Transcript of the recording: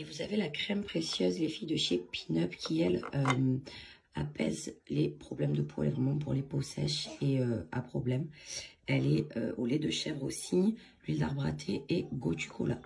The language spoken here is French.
Et vous avez la crème précieuse, les filles de chez Pinup, qui, elle, euh, apaise les problèmes de peau. Elle est vraiment pour les peaux sèches et euh, à problème. Elle est euh, au lait de chèvre aussi, l'huile d'arbre à thé et gotu cola.